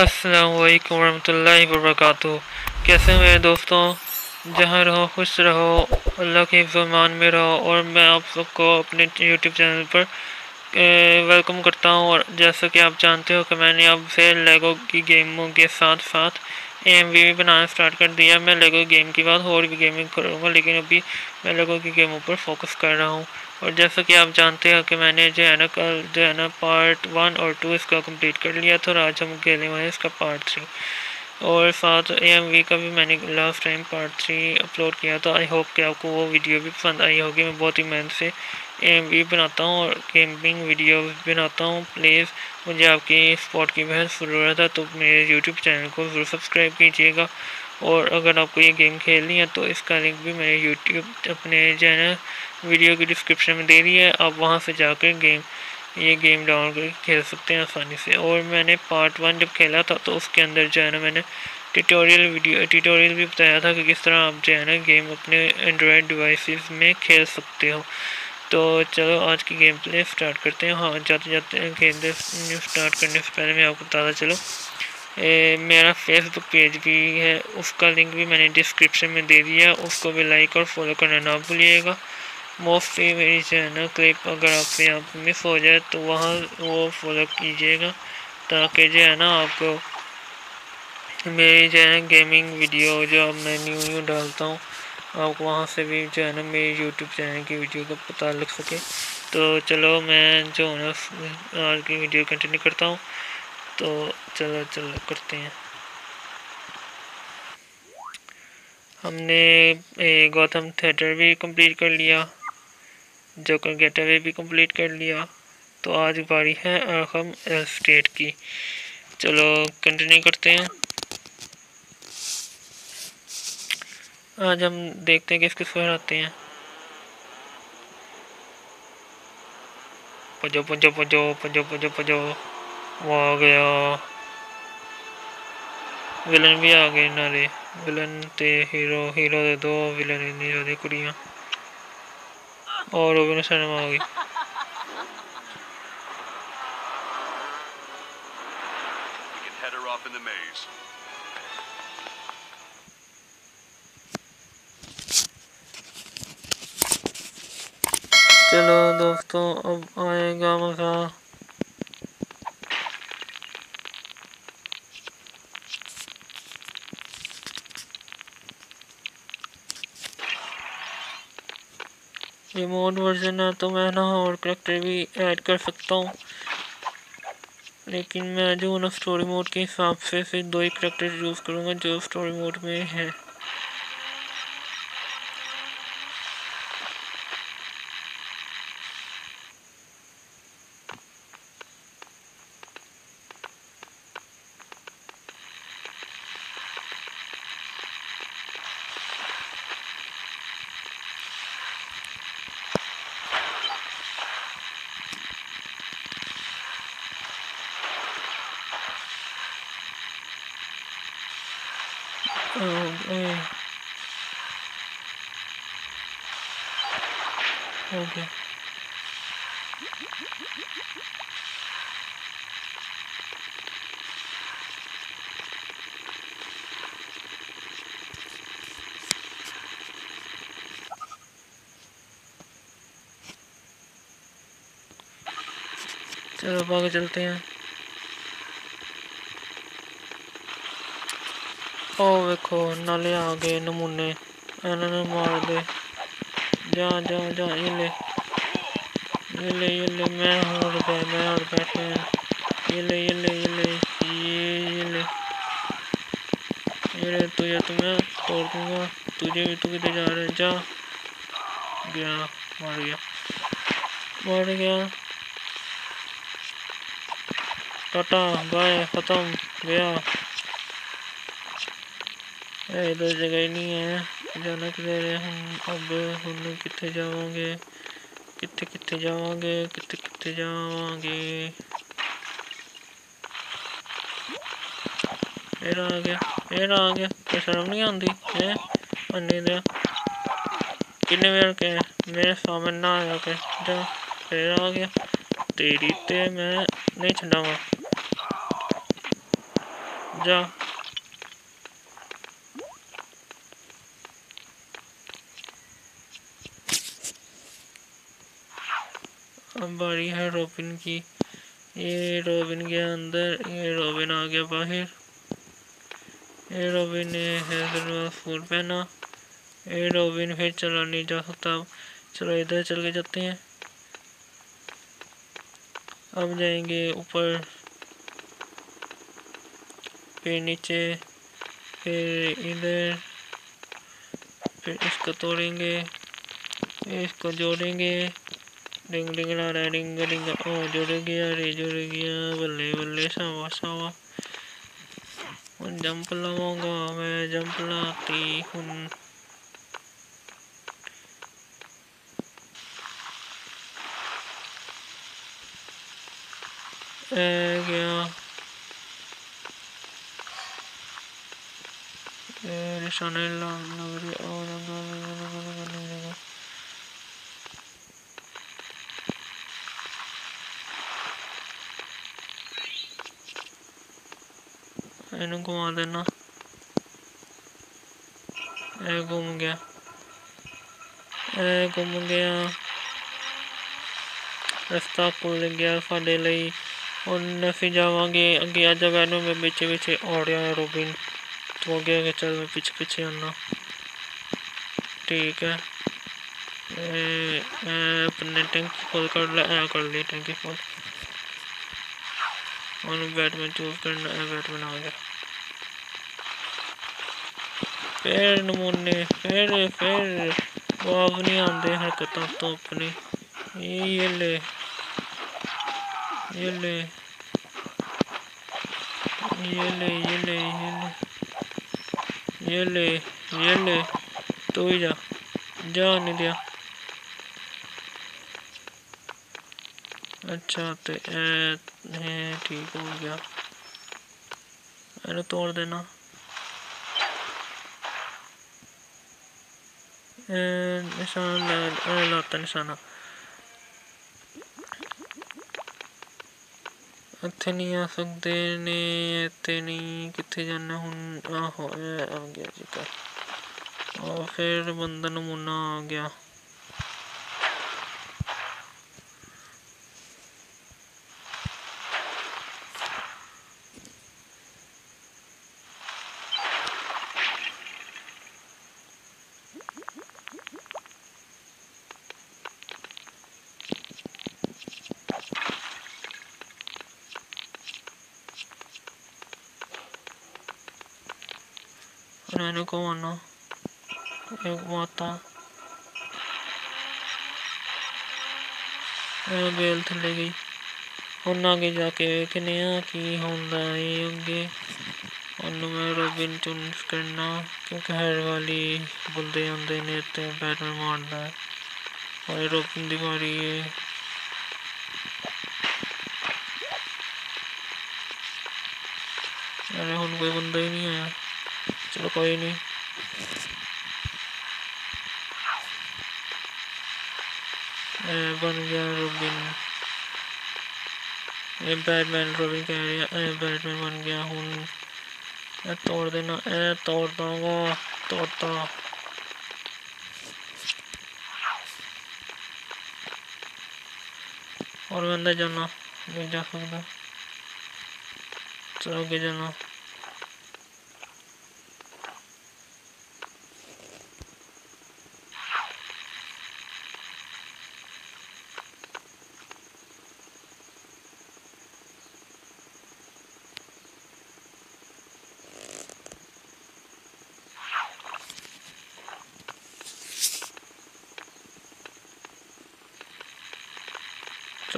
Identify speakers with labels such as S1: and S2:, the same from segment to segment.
S1: अस्सलाम वालेकुम रहमतुल्लाहि वबरकातुहू। कैसे मेरे दोस्तों? जहाँ रहो, खुश रहो, अल्लाह के फरमान में रहो। और मैं आप सबको अपने यूट्यूब चैनल पर वेलकम करता हूँ। और जैसा कि आप जानते हो कि मैंने अब से लेगो की गेमों के साथ साथ एम भी बनाना स्टार्ट कर दिया। मैं लेगो गेम की बात, और भी गेमिंग करूँगा, लेकिन अभी मैं लेगो की गेमों पर फोकस कर रहा हूँ। और जैसा कि आप जानते हैं कि मैंने जो है ना कल जो है ना पार्ट वन और टू इसका कंप्लीट कर लिया था और आज हम खेले हुए हैं इसका पार्ट थ्री और साथ ए का भी मैंने last time part three upload किया था। आई होप कि आपको वो वीडियो भी पसंद आई होगी। मैं बहुत ही मेहनत से ए बनाता हूँ और गेमिंग वीडियो बनाता हूँ। प्लीज़ मुझे आपकी सपोर्ट की बहुत ज़रूरत है तो मेरे यूट्यूब चैनल को ज़रूर सब्सक्राइब कीजिएगा। और अगर आपको ये गेम खेलनी है तो इसका लिंक भी मैंने यूट्यूब अपने है वीडियो की डिस्क्रिप्शन में दे दी है। आप वहाँ से जाकर गेम ये गेम डाउनलोड करके खेल सकते हैं आसानी से। और मैंने पार्ट वन जब खेला था तो उसके अंदर जो है ना मैंने ट्यूटोरियल वीडियो ट्यूटोरियल भी बताया था कि किस तरह आप जो है ना गेम अपने एंड्रॉयड डिवाइसेस में खेल सकते हो। तो चलो आज की गेम प्ले स्टार्ट करते हैं। हाँ जाते जाते गेम स्टार्ट करने से पहले मैं आपको बताता चलो। ए, मेरा फेसबुक पेज भी है उसका लिंक भी मैंने डिस्क्रिप्शन में दे दिया उसको भी लाइक और फॉलो करना ना भूलिएगा। मोस्टली मेरी ना क्लिप अगर आपसे यहाँ पर मिस हो जाए तो वहाँ वो फॉलो कीजिएगा ताकि जो है ना आपको मेरी जो है गेमिंग वीडियो जो अब मैं न्यू न्यू डालता हूँ आप वहाँ से भी जो है ना मेरे यूट्यूब चैनल की वीडियो का पता लग सके। तो चलो मैं जो है ना आज की वीडियो कंटिन्यू करता हूँ। तो चलो चलो, करते हैं। हमने गौतम थिएटर भी कंप्लीट कर लिया। जोकर गेट अवे भी कंप्लीट कर लिया। तो आज बारी है अरहम स्टेट की। चलो कंटिन्यू करते हैं। आज हम देखते हैं किस किस पर आते हैं। पजो पजो पजो पजो पजो पजो। वो आ गया विलन भी आ गए नारे विलन ते हीरो हीरो दे दो विलन इन्नी ज़्यादा कुड़ियाँ और रोबिन शर्मा आ गई in the maze. चलो दोस्तों अब आएगा मज़ा रिमोट वर्जन है तो मैं ना और करेक्टर भी ऐड कर सकता हूँ। लेकिन मैं जो ना स्टोरी मोड के हिसाब से सिर्फ़ दो ही करेक्टर यूज़ करूँगा जो स्टोरी मोड में है। चलो आगे चलते हैं। ओ वेखो नाले आ गए नमूने। इन्होंने मार दे। जा जा जा, ये ले। ये ले ये ले मैं और पे मैं और बैठे ये ले ये ले ये ले ये ले ये ले तुझे तो मैं, तोड़ दूँगा। तुझे भी तू किधर जा रहे जा। गया, मार गया। मार गया। टाटा, बाय, ख़त्म, गया। इधर जगह ही नहीं है। जाना किधर है। हम अब हम कितने जावांगे कितने कितने जावांगे कितने कितने जावांगे। मेरा आ गया मेरा आ गया। क्या शर्म नहीं आती है? अन्नी दे। किन्ने मेरे के मेरे सामने ना आया के जा मेरा आ गया। तेरी ते मैं नहीं छड़ावा जा अब बारी है रोबिन की। ये रोबिन के अंदर ये रोबिन आ गया बाहर। ये रोबिन ने है फूल पहना। ये रोबिन फिर चला नहीं जा सकता। चलो इधर चल के जाते हैं। अब जाएँगे ऊपर। फिर नीचे। फिर इधर। फिर इसको तोड़ेंगे। इसको जोड़ेंगे। डिंग डिंग ला रहा डिंग डिंग ओ जुड़ गया रे जुड़ गया बल्ले बल्ले सावा सावा जंप लगाऊँगा मैं जंप लाती हूँ गया और ਇਹਨੂੰ ਘੁਮਾ ਦੇਣਾ ਇਹ ਘੁੰਮ ਗਿਆ ਇਹ ਘੁੰਮ ਗਿਆ ਰਸਤਾ ਖੁੱਲ ਗਿਆ ਸਾਡੇ ਲਈ ਹੁਣ ਅਸੀਂ ਜਾਵਾਂਗੇ ਅੱਗੇ ਆ ਜਗ੍ਹਾ ਨੂੰ ਮੈਂ ਵਿੱਚ ਵਿੱਚ ਆ ਰਿਹਾ ਰੋਬਿਨ तो हो गया कि चल मैं पीछे पीछे आना ठीक है ए, ए, अपने टैंकी खोल कर ले कर ली टैंकी खोल और बैटमैन चूज करना है बैटमैन आ गया फिर नमूने फिर फिर वाप नहीं आते हरकत तो अपनी ये ले ये ले ये ले ये ले ये ले ये ले तू ही जा जा नहीं दिया अच्छा तो ठीक हो गया तोड़ देना निशान लाता निशाना ਇੱਥੇ ਨਹੀਂ ਆ ਸਕਦੇ ਨੇ ਇੱਥੇ ਨਹੀਂ ਕਿੱਥੇ ਜਾਣਾ ਹੁਣ ਆਹੋ ਆ ਗਿਆ ਜੀ ਕਰ ਉਹ ਫਿਰ ਬੰਦਾ ਨਮੂਨਾ ਆ ਗਿਆ मैंने को माना एक माता बेल थले गई ਹੁਣ ਅੱਗੇ ਜਾ ਕੇ ਵੇਖਨੇ ਆ ਕੀ ਹੁੰਦਾ ਏ ਅੱਗੇ ਉਹਨੂੰ ਮੈਂ ਰੋਬਿਨ ਚੂਜ਼ ਕਰਨਾ ਕਿਉਂਕਿ ਹਰ ਵਾਲੀ ਬੁੱਲਦੇ ਆਉਂਦੇ ਨੇ ਤੇ ਬੈਟਮੈਨ ਮਾਰਦਾ ਔਰ ਰੋਬਿਨ ਦੀ ਵਾਰੀ ਏ अरे ਹੁਣ ਕੋਈ ਬੰਦਾ ਹੀ ਨਹੀਂ ਆਇਆ चलो कोई नहीं। बन गया रोबिन। बैटमैन, रोबिन कह रही है बैटमैन बन गया हूँ। तोड़ देना, ए, तोड़ तोड़ता। और बंदा जाना, नहीं जा सकता। चलो आगे जाना।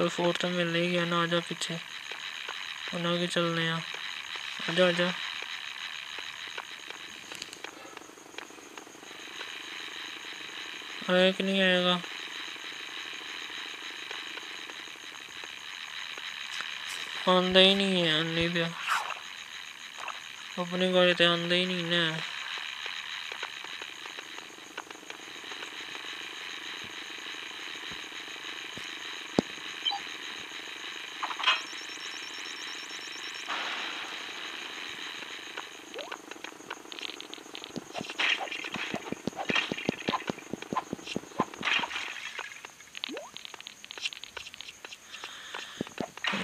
S1: चल फोर्थ तो मिल ही गया ना, आजा पीछे और आगे चलने हैं। आजा आजा। आया कि नहीं आएगा? आंदा ही नहीं है आने दिया अपनी गाड़ी तो आंदा ही नहीं ना।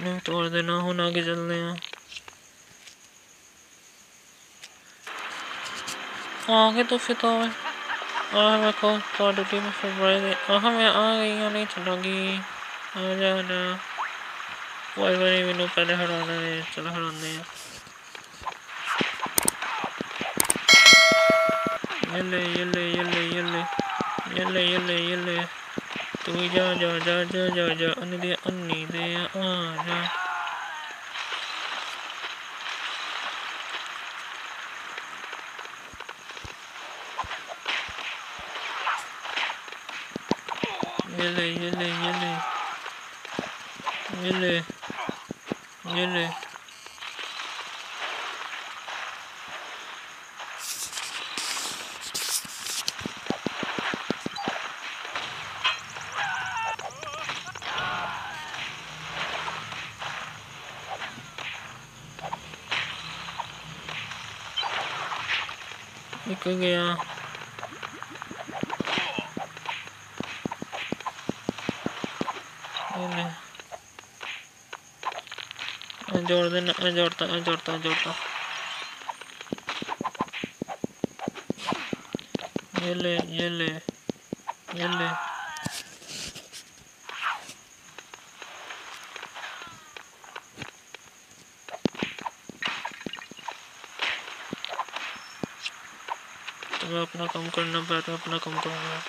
S1: नहीं तोड़ देना हूँ आगे चलते हैं। आगे तो फिर तो आह रखो थोड़ी टीम फिर बड़े आह, मैं आ गई या नहीं चलोगी आ जाना कोई बारी मैनू पहले हराना है, चलो हराने हैं। यले यले यले यले यले यले यले तू जा जा जा जा जा जा अन्नी दे अन्नी दे आ जा यले यले यले यले यले निकल गया जोड़ देना जोड़ता जोड़ता जोड़ता। ये ले ये ले ये ले मैं अपना काम करना बाद में अपना काम करूँगा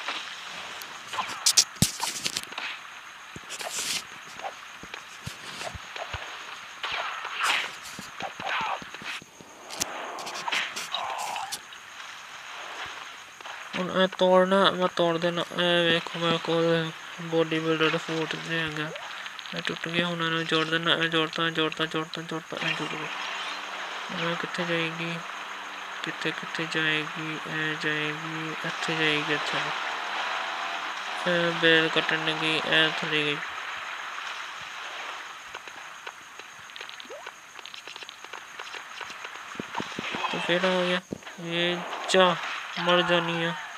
S1: उन्हें तोड़ना, मैं तोड़ देना। देखो मेरे को बॉडी बिल्डर फूट देंगे मैं टुट गया हूँ उन्होंने जोड़ देना। जोड़ता जोड़ता जोड़ता जोड़ता जोड़ गया। मैं कितने जाएगी? कितने कितने जाएगी जाएगी अच्छे जाएगी अच्छा। बैल कटन लगी की थली गई। तो फिर हो गया, ये जा, मर जानी है।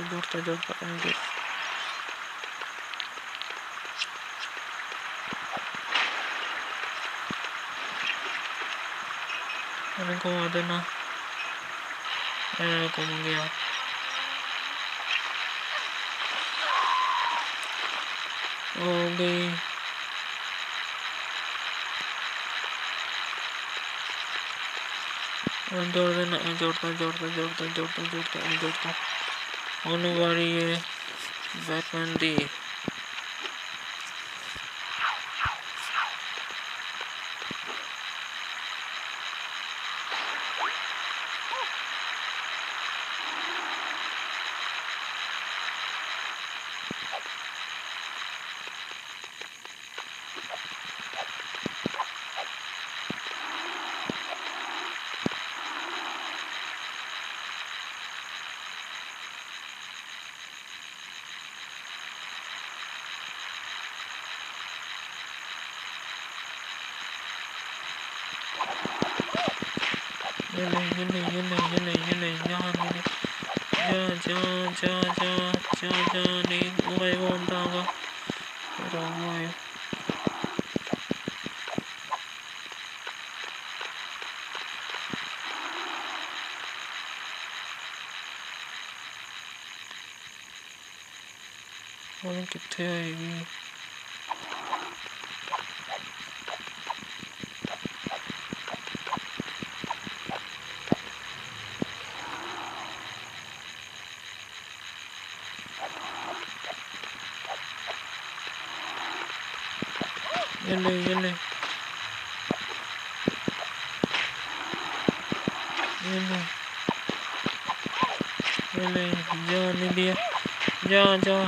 S1: जोड़ता जोड़ता जोड़ता जोड़ता उन्हें घुमा देना घूम गया हो गई जोड़ देना जोड़ता जोड़ता जोड़ता जोड़ता जोड़ता जोड़ता होने वाली है वेपन दी ये ले ये ले ये ले ये ले ये ले यहाँ ले जा जा जा जा जा जा नहीं वो वो अंदागा रहा है और कितने आएगी ये ले ये ले ये ले ये ले जा नहीं दिया जा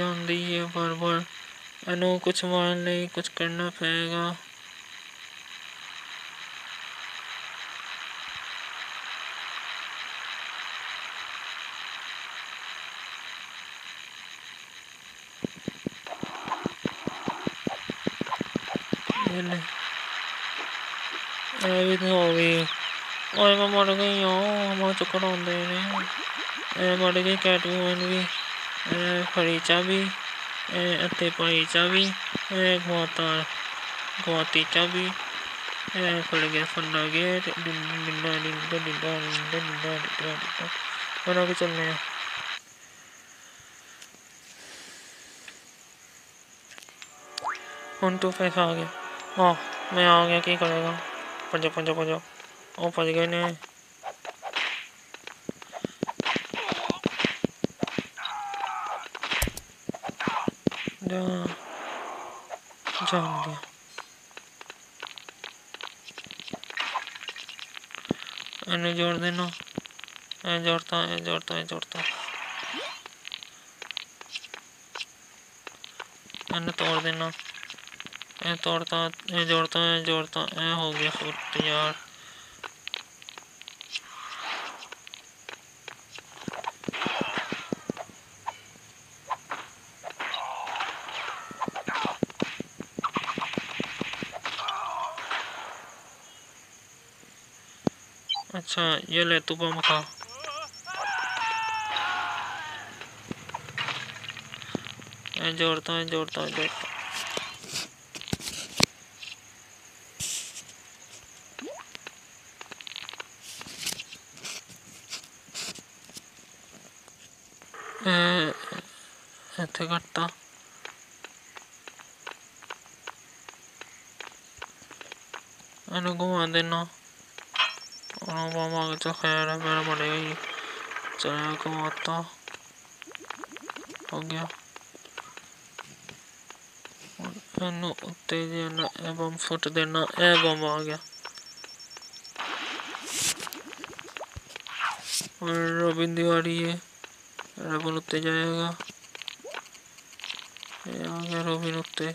S1: जान दी है बार बार अनु, कुछ मान नहीं, कुछ करना पड़ेगा। हो गई मर गई हूँ हमारा चक्कर मर गई कैट भी। खड़ी चाबी अते पाई चाबी गुआता गुआती चाबी खुल गया फंडा गेट डिंडा डिंडा डिंडा डिंडा डिंडा डिंडा डिंडा आगे चल हूँ तू तो पैसा आ गया हाँ मैं आ गया कि करेगा पंजा पंजा पंजा वो पज गए ने जाएँगे इन्हें जोड़ देना। मैं जोड़ता हूँ जोड़ता हूँ जोड़ता। इन्हें तोड़ देना। तोड़ता जोड़ता ए जोड़ता। ए हो गया यार ਫੁੱਟ ਯਾਰ अच्छा ये ले तू बम खा ये जोड़ता है जोड़ता है जोड़ता ਇਹ ਇੱਥੇ ਘੱਟਾ ਇਹਨੂੰ ਘੁਮਾ ਦੇਣਾ मामा मांगे तो खैर है मेरा बनेगा ही चले को हो गया देना एवं फुट देना एवं आ गया और रबिन दीवारी है रबिन उत्ते जाएगा ये आ गया रबिन उत्ते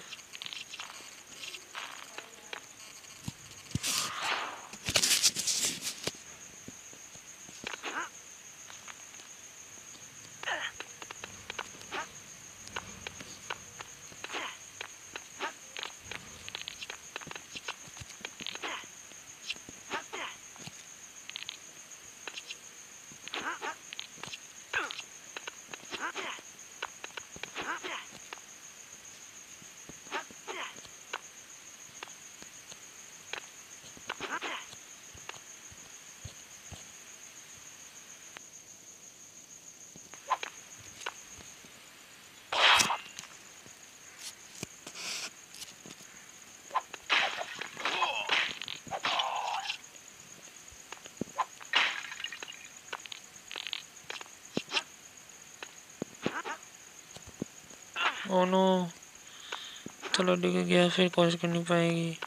S1: Oh ओनो चलो डिग गया फिर कोशिश नहीं पाएगी।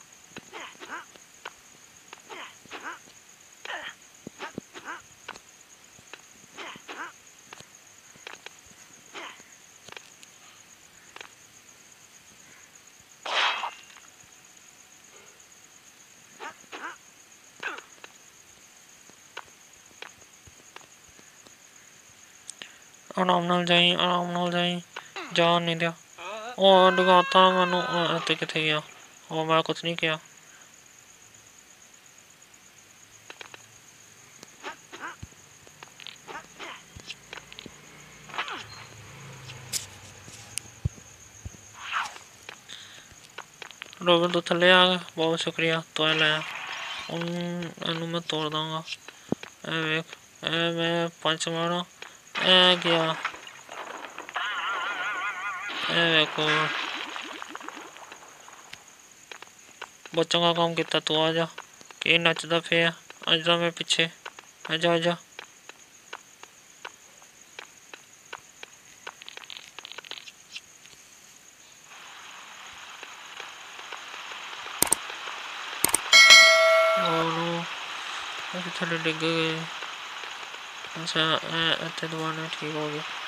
S1: आराम नाल जाए आराम नाल जाए ਜਾਣ ਨਹੀਂ ਦਿਆ ਉਹ ਡਗਾਤਾ ਮੈਨੂੰ ਉਹ ਇੱਥੇ ਕਿੱਥੇ ਗਿਆ ਉਹ ਮੈਂ ਕੁਝ ਨਹੀਂ ਕਿਹਾ ਰੋਬਨ ਤੂੰ ਥੱਲੇ ਆ ਗਿਆ ਬਹੁਤ ਸ਼ੁਕਰੀਆ ਤੂੰ ਇਹ ਲੈ ਹੁਣ ਇਹਨੂੰ ਮੈਂ ਤੋੜ ਦਾਂਗਾ ਇਹ ਵੇਖ ਇਹ ਮੈਂ ਪੰਜ ਮਾਰਾਂ record बच्चों का काम कितना तू आ जा ये नचदा पे है अजा मैं पीछे आजा आजा थोड़े डिग गए अच्छा इतने दबाने ठीक हो गया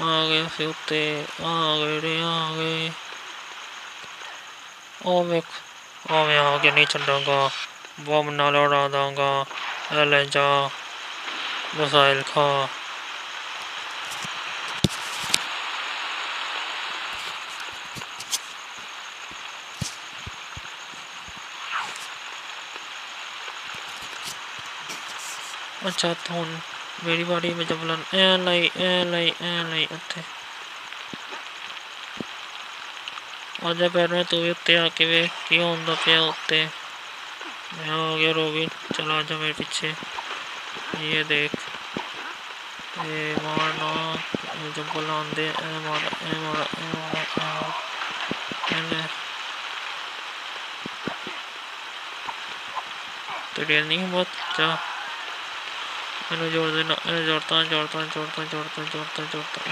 S1: आ गए से उत्ते आ गए रे आ गए ओ मैं ओ मैं आगे नहीं छूँगा बम ना लौड़ा दूँगा। ले जा, मिसाइल खा। अच्छा तो मेरी बॉडी में जब लन, ए लाई ए लाई ए लाई ally. और जब पैर में तू भी उत्ते आके वे क्यों उन दो पिया उत्ते मैं हो गया रोबिन, चलो आजा मेरे पीछे। ये देख। ये मार ना जब बोला आंदे ए, मार ए मार ए, मार मारा मैंने तो डर नहीं बहुत जा। मैंने जोड़ देना जोड़ता जोड़ता जोड़ता जोड़ता जोड़ता जोड़ता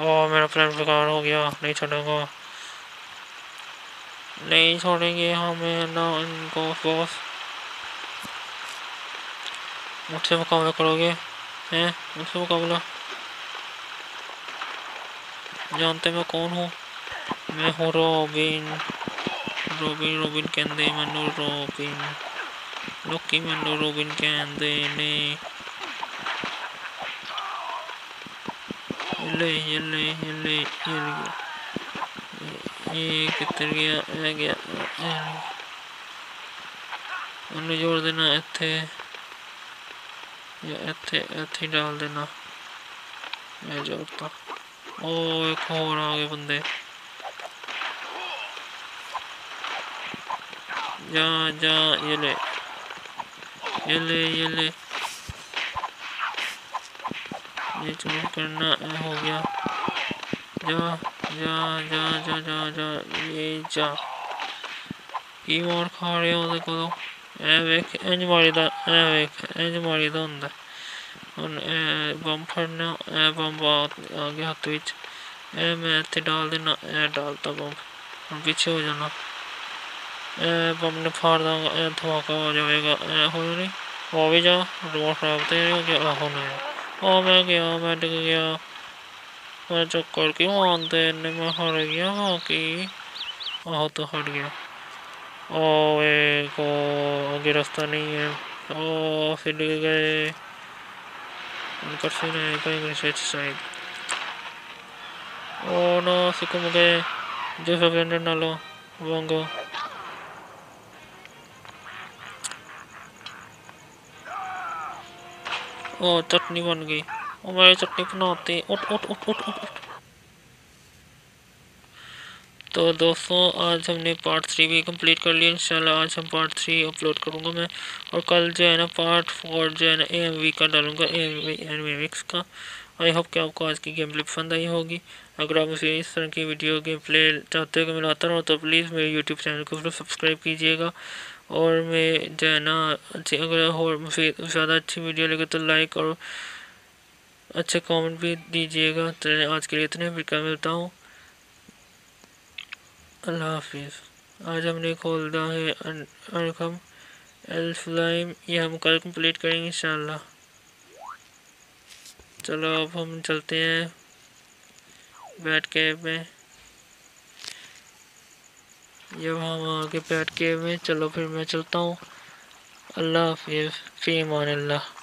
S1: ओ मेरा प्लान बेकार हो गया, नहीं छोड़ूँगा। नहीं छोड़ेंगे हमें ना इनको बॉस मुझसे मुकाबला करोगे? हैं? मुझसे मुकाबला? जानते मैं कौन हूँ? मैं हूँ रोबिन। रोबिन रोबिन कहते मैनू रोबिन। Lucky ये कितर गया आ गया उन्हें जोड़ देना इतने या इतने इतने डाल देना। मैं जोड़ता। ओ एक और आ बंदे। जा जा, ये ले। ये ले ये चूज करना हो गया जा ਜਾ ਜਾ ਜਾ ਜਾ ਜਾ ਇਹ ਜਾ ਕੀ ਮਾਰ ਖਾ ਰਿਹਾ ਉਹਦੇ ਕੋਲੋਂ ਐ ਵੇਖ ਇੰਜ ਮਾਰੀਦਾ ਐ ਵੇਖ ਇੰਜ ਮਾਰੀਦਾ ਹੁੰਦਾ ਹੁਣ ਇਹ ਬੰਬ ਫੜਨਾ ਇਹ ਬੰਬ ਆ ਗਿਆ ਹੱਥ ਵਿੱਚ ਇਹ ਮੈਂ ਇੱਥੇ ਡਾਲ ਦੇਣਾ ਇਹ ਡਾਲਤਾ ਬੰਬ ਹੁਣ ਪਿੱਛੇ ਹੋ ਜਾਣਾ अपने ने फाड़ धमाका आ जाएगा हो नहीं वो भी जा रोड खराब तो नहीं हो गया आहो होने ओ मैं गया मैं डिग गया मैं चक्कर क्यों आते इन मैं हर गया हाँ कि आहो तो हट गया ओ को आगे रास्ता नहीं है ओ फिर डिग गए कर फिर कहीं कहीं साइड ओ ना सिकुम गए जो सब ना लो वांगो ओ चटनी बन गई। और मेरी चटनी बनाते, उठ उठ उठ उठ उठ उठ। तो दोस्तों, आज हमने पार्ट थ्री भी कंप्लीट कर लिया। इंशाल्लाह आज हम पार्ट थ्री अपलोड करूँगा मैं। और कल जो है ना पार्ट फोर जो है ना एम वी का डालूँगा वी एम वी मिक्स का। आई होप कि आपको आज की गेम प्ले पसंद आई होगी। अगर आप मुझे इस तरह की वीडियो गेम प्ले चाहते हो कि मैं लाता रहूँ तो प्लीज़ मेरे यूट्यूब चैनल को सब्सक्राइब कीजिएगा। और मैं, जो है ना, अच्छी, अगर और मुझे ज़्यादा अच्छी वीडियो लगे तो लाइक और अच्छे कमेंट भी दीजिएगा। तो आज के लिए इतने फिर क्या मिलता हूँ। अल्लाह हाफिज़। आज हमने खोल दिया है अनकम एल्फलाइम ये हम कल कंप्लीट करेंगे, इंशाल्लाह। चलो, अब हम चलते हैं बैट के में। जब हम आगे बैठ के में। चलो, फिर मैं चलता हूँ। अल्लाह हाफि फीम अल्लाह